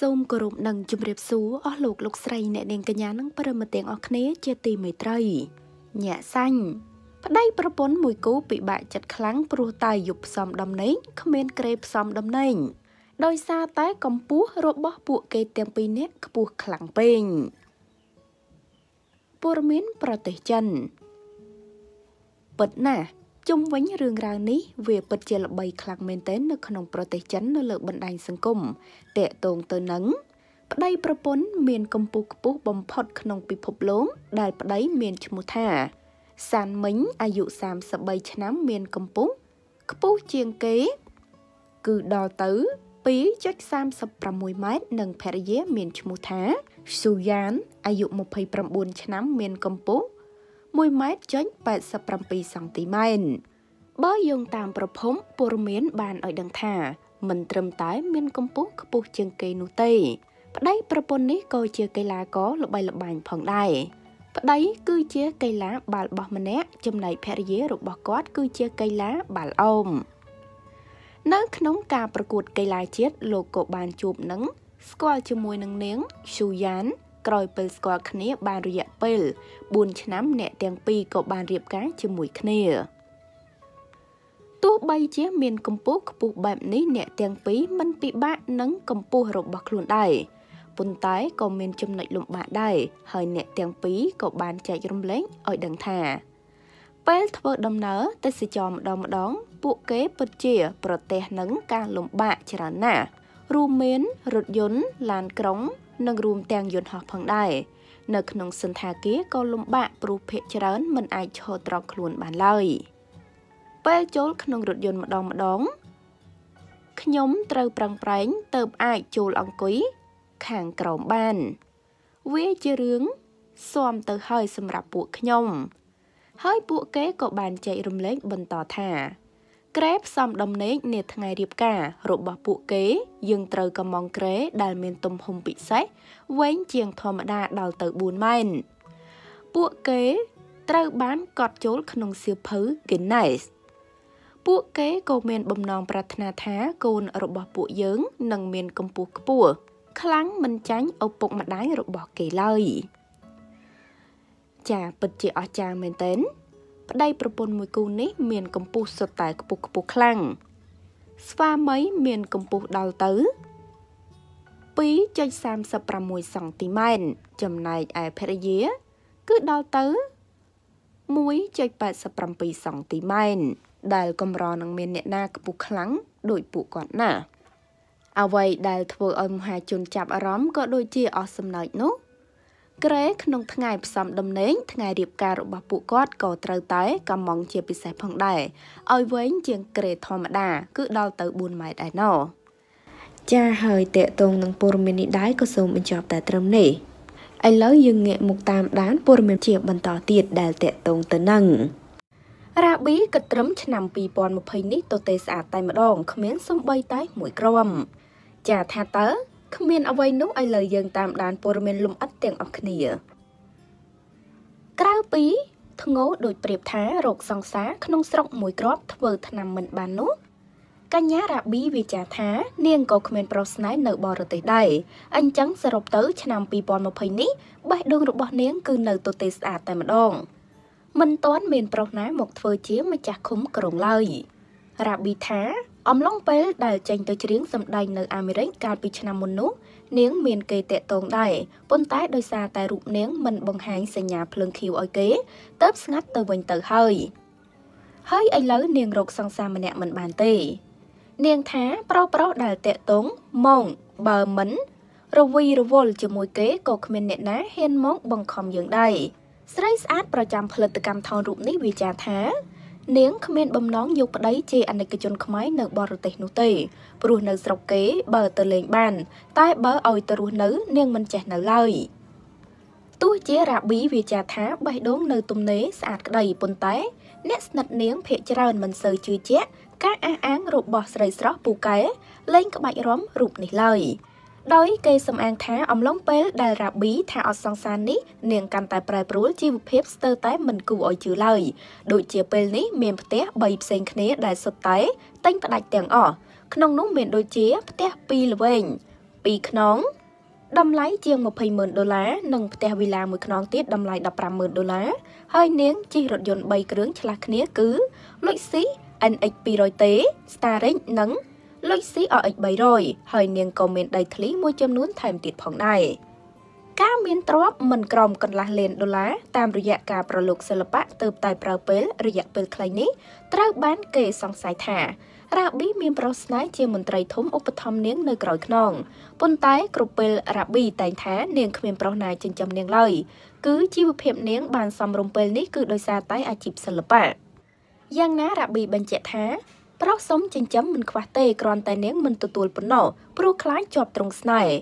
សូមគោរពនិងជម្រាបសួរអស់លោកលោកស្រីអ្នកនាងកញ្ញានិងប្រិមត្តទាំងអស់គ្នាជាទីមេត្រីញាក់សាញ់ប្តីប្រពន្ធមួយគូពិបាកចិត្តខ្លាំងព្រោះតែយប់ផ្សំដំណេងគ្មានក្រេផ្សំដំណេងដោយសារតែកម្ពស់របស់ពួកគេទាំងពីរនាក់ខ្ពស់ខ្លាំងពេកព័រមានប្រទេសចិនពិតណាស់ ជុំវិញរឿងរ៉ាវនេះវាពិតជាល្បីខ្លាំងមែនទែននៅក្នុងប្រទេសចិននៅលើបណ្ដាញសង្គមតកតងទៅនឹងប្តីប្រពន្ធមានកម្ពស់ខ្ពស់បំផុតក្នុងពិភពលោកដែលប្តីមានឈ្មោះថាសានមិញអាយុ33ឆ្នាំមានកម្ពស់ខ្ពស់ជាងគេ គឺដល់ទៅ2.36ម៉ែត្រនិងភរិយាមានឈ្មោះថាស៊ូយ៉ានអាយុ29ឆ្នាំមានកម្ពស់ 1ម៉ែត្រចុច87សង់ទីម៉ែត្របើយោងតាមប្រភពព័ត៌មានបានឲ្យដឹងថាមិនត្រឹមតែមានកម្ពស់ខ្ពស់ជាងគេនោះទេ ប្តីប្រពន្ធនេះក៏ជាកីឡាករល្បីល្បាញផងដែរប្តីគឺជាកីឡាបាល់បោះម្នាក់ចំណែកភរិយារបស់គាត់គឺជាកីឡាបាល់អោមនៅក្នុងការប្រកួតកីឡាជាតិលោកក៏បានជួបនឹងស្គាល់ជាមួយនឹងនាងស៊ូយ៉ាន ក្រោយពេលស្គាល់គ្នាបានរយៈពេល4ឆ្នាំអ្នកទាំងពីរក៏បានរៀបការជាមួយគ្នាទោះបីជាមានកម្ពស់ខ្ពស់បែបនេះអ្នកទាំងពីរមិនពិបាកនឹងកម្ពស់របស់ខ្លួនដែរប៉ុន្តែក៏មានចំណុចលំបាកដែរហើយអ្នកទាំងពីរក៏បានចែករំលែកឲ្យដឹងថា ពេលធ្វើដំណើរទេសចរម្ដងម្ដង ពួកគេពិតជា ប្រទះនឹងការលំបាកច្រើនណាស់រួមមានរថយន្តឡានក្រុង និងរួមទាំងយន្តហោះផងដែរនៅក្នុងសន្តាគារក៏លំបាកព្រោះភាកច្រើនមិនអាចឈរត្រង់ខ្លួនបានឡើយពេលចូលក្នុងរថយន្តម្ដងម្ដងខ្ញុំត្រូវប្រឹងប្រែងទៅអាចចូលអង្គុយខាងក្រោមបាន វាជារឿងស៊ាំទៅហើយសម្រាប់ពួកខ្ញុំ ហើយពួកគេក៏បានចែករំលែកបន្តថា ក្រែផ្សំដំណេកនាថ្ងៃរៀបការរបស់ពួកគេ យើងត្រូវកំងក្រែដែលមានទំហំពិសេសវែងជាងធម្មតាដល់ទៅ4ម៉ែត្រពួកគេត្រូវបានកត់ចូលក្នុងសៀវភៅ Guinness ពួកគេក៏មានបំណងប្រាថ្នាថាកូនរបស់ពួកយើងនឹងមានកម្ពស់ខ្ពស់ខ្លាំងមិនចាញ់ឪពុកម្ដាយរបស់គេឡើយចាពិតជាអស្ចារ្យមែនទែន ប្តីប្រពន្ធមួយគូនេះមានកម្ពស់សុទ្ធតែខ្ពស់ខ្ពស់ខ្លាំងស្វាមីមានកម្ពស់ដល់ទៅ2.36សង់ទីម៉ែត្រចំណែកឯភរិយា គឺដល់ទៅ1.87សង់ទីម៉ែត្រដែលកម្រនឹងមានអ្នកណាខ្ពស់ខ្លាំងដូចពួកគាត់ណាអ្វីដែលធ្វើឲ្យមហាជនចាប់អារម្មណ៍ក៏ដូចជាអស់សំណើចនោះ ក្រែក្នុងថ្ងៃផ្សំដំណេងថ្ងៃរៀបការរបស់ពួកគាត់ក៏ត្រូវតែកម្មង់ជាពិសេសផងដែរឲ្យវែងជាងក្រែធម្មតា គឺដល់ទៅ4ម៉ែត្រឯណោះចាហើយតកតងនឹងព័ត៌មាននេះដែរក៏សូមបញ្ចប់តែត្រឹមនេះឥឡូវយើងងាកមកតាមដានព័ត៌មានជាបន្តទៀតដែលតកតងទៅនឹងរ៉ាប៊ីគិតត្រឹមឆ្នាំ2020នេះទទេស្អាតតែម្ដងគ្មានសំបីតែមួយក្រុមចាថាតើ គ្មានអ្វីនោះឥឡូវយើងតាមដានព័ត៌មានលំអិតទាំងអស់គ្នា ក្រៅពីធ្ងោដូចប្រៀបថារោគសង្សារក្នុងស្រុកមួយគ្រាប់ធ្វើថ្នាំមិនបាននោះកញ្ញារ៉ាប៊ីវាចាថានាងក៏គ្មានប្រុសស្នេហ៍នៅបរទេសដែរអញ្ចឹងសរុបទៅឆ្នាំ2020នេះបេះដូងរបស់នាងគឺនៅទទេស្អាតតែម្ដងមិនទាន់មានប្រុសណាមកធ្វើជាម្ចាស់ឃុំក្រុងឡើយរ៉ាប៊ីថា អំឡុងពេលដែលចេញទៅច្រៀងសម្ដែងនៅអាមេរិកកាលពីឆ្នាំមុននោះ នាងមានគេតាក់ទងដែរប៉ុន្តែដោយសារតែរូបនាងមិនបង្ហាញសញ្ញាភ្លើងខៀវឲ្យគេទៅស្ងាត់ទៅវិញទៅហើយហើយឥឡូវនាងរកសង្សារម្នាក់មិនបានទេ នាងថាប្រុសប្រុសដែលតាក់ទងមកបើមិន រវីរវល់ជាមួយគេក៏គ្មានអ្នកណាហ៊ានមកបង្ខំយើងដែរស្រីស្អាតប្រចាំផលិតកម្មថនរូបនេះវិចារថា នាងគ្មានបំណងយកប្តីជាអនិកជនខ្មែរនៅបរទេសនោះទេព្រោះនៅស្រុកគេបើទៅលេងបាន តែបើឲ្យទៅរស់នៅ នាងមិនចេះនៅឡើយទោះជារ៉ាប៊ីវាចាថាបេះដូងនៅទំនេរស្អាតក្តីប៉ុន្តែ អ្នកស្និទ្ធនាងភ័យច្រើនមិនសូវជឿជាក់ការអះអាងរបស់ស្រីស្រស់ពូកែលេងក្បាច់រំរូបនេះឡើយ។ ដោយគេសំអាងថាអំឡុងពេលដែលរ៉ាប៊ីថាអត់សង្សារនេះនាងកាន់តែប្រែប្រួលជីវភាពស្ទើរតែមិនគួរឲ្យជឿឡើយដូចជាពេលនេះមានផ្ទះ3ផ្សេងគ្នាដែលសុទ្ធតែតែងផ្ដាច់ទាំងអស់ក្នុងនោះមានដូចជាផ្ទះ2ល្វែង2ខ្នងតម្លៃជាង200,000ដុល្លារនិងផ្ទះវីឡាមួយខ្នងទៀតតម្លៃ150,000ដុល្លារហើយនាងជិះរថយន្ត3គ្រឿងឆ្លាស់គ្នាគឺ Luxy NX 200T Starring និង Luxy RX 300ហើយនាងក៏មានដីធ្លីមួយចំនួនថែមទៀតផងដែរការមានទ្រព្យមិនក្រោមកន្លះលានដុល្លារតាមរយៈការប្រឡូកសិល្បៈទើបតែប្រើពេលរយៈពេលខ្លីនេះត្រូវបានគេសង្ស័យថារ៉ាប៊ីមានប្រុសស្នេហ៍ជាមន្ត្រីធំឧបត្ថម្ភនាងនៅក្រោយខ្នងប៉ុន្តែគ្រប់ពេលរ៉ាប៊ីតែងថានាងគ្មានប្រុសណាចិញ្ចឹមនាងឡើយគឺជីវភាពនាងបានសំរុំពេលនេះគឺដោយសារតែអាជីពសិល្បៈយ៉ាងណារ៉ាប៊ីបញ្ជាក់ថា ប្រុសសុំចិញ្ចឹមមិនខ្វះទេគ្រាន់តែនាងមិនទទួលប៉ុណ្ណោះព្រោះខ្លាចជាប់ទ្រង់ស្នេហ៍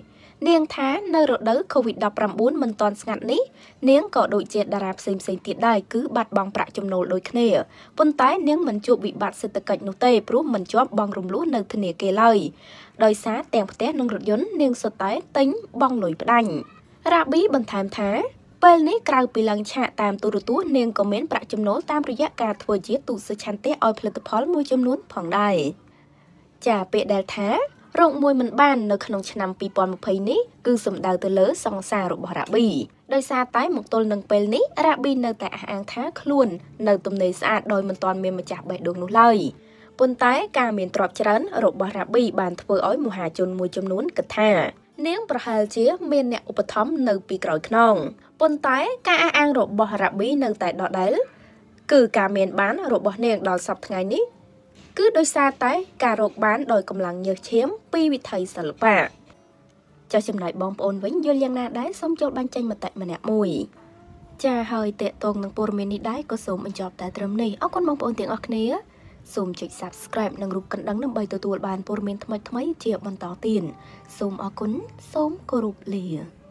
នាងថានៅរដូវ COVID-19 មិនទាន់ស្ងាត់នេះនាងក៏ដូចជាតារាផ្សេងផ្សេងទៀតដែរគឺបាត់បង់ប្រាក់ចំណូលដូចគ្នាប៉ុន្តែនាងមិនជួបវិបត្តិសេដ្ឋកិច្ចនោះទេព្រោះមិនជាប់បង់រំលោះនៅធនាគារឡើយដោយសារទាំងផ្ទះនិងរថយន្តនាងសុទ្ធតែទិញបង់លុយផ្ដាច់រ៉ាប៊ីបន្ថែមថា ពេលនេះក្រៅពីឡើងឆាកតាមទូរទស្សន៍នាងក៏មានប្រាក់ចំណូលតាមរយៈការធ្វើជាទូសឆន្ទៈឲ្យផលិតផលមួយចំនួនផងដែរចាពាក្យដែលថារោគមួយមិនបាននៅក្នុងឆ្នាំ2020នេះគឺសំដៅទៅលើសង្សាររបស់រ៉ាប៊ីដោយសារតែមកទល់នឹងពេលនេះរ៉ាប៊ីនៅតែអះអាងថាខ្លួននៅទំនេរស្អាតដោយមិនទាន់មានម្ចាស់បេះដូងនោះឡើយប៉ុន្តែការមានទ្រព្យច្រើនរបស់រ៉ាប៊ីបានធ្វើឲ្យមហាជនមួយចំនួនគិតថានាងប្រហែលជាមានអ្នកឧបត្ថម្ភនៅពីក្រោយខ្នង ប៉ុន្តែការអះអាងរបស់រ៉ាប៊ីនៅតែដដែលគឺការមានបានរបស់នាងដល់សប្តាហ៍ថ្ងៃនេះគឺដោយសារតែការរកបានដោយកម្លាំងញើសឈាមពីវិថីសិល្បៈចុះចំណែកបងប្អូនវិញយល់យ៉ាងណាដែរសូមចូលបញ្ចេញមតិម្នាក់មួយចាហើយតេតងនឹងព័ត៌មាននេះដែរក៏សូមបញ្ចប់តែត្រឹមនេះអរគុណបងប្អូនទាំងអស់គ្នាសូមចុច Subscribe និងរូបកណ្ដឹងដើម្បីទទួលបានព័ត៌មានថ្មីៗជាបន្តទៀតសូមអរគុណសូមគោរពលា